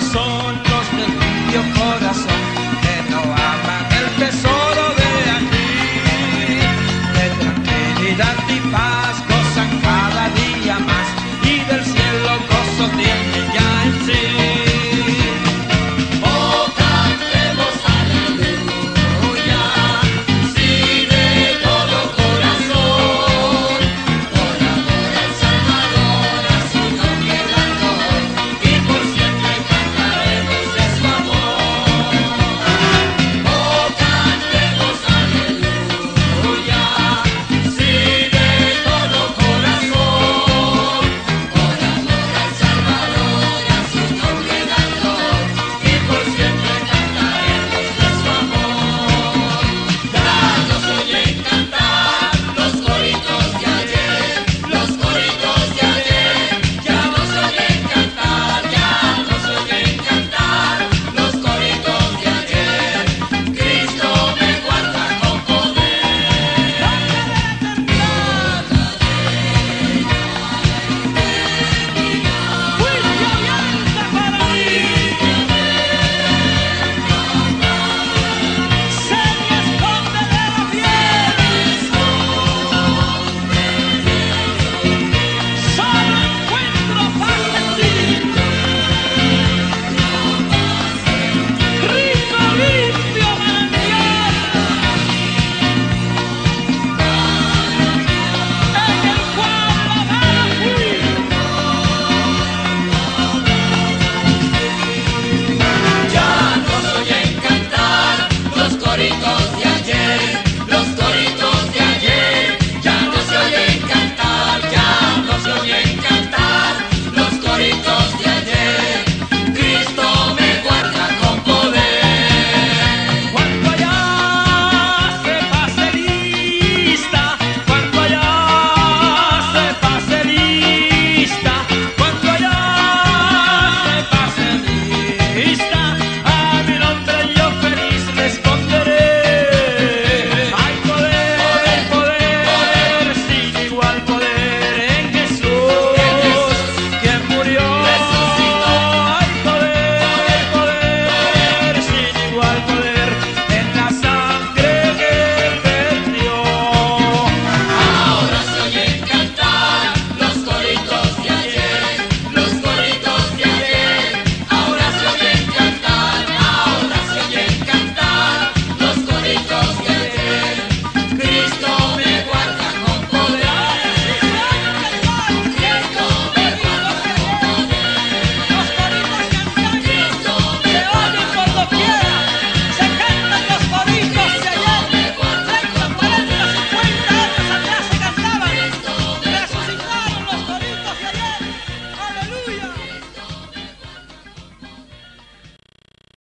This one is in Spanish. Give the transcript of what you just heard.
Son los del tibio corazón que no aman el tesoro de aquí. De tranquilidad y paz gozan cada día más y del cielo gozo tienen ya.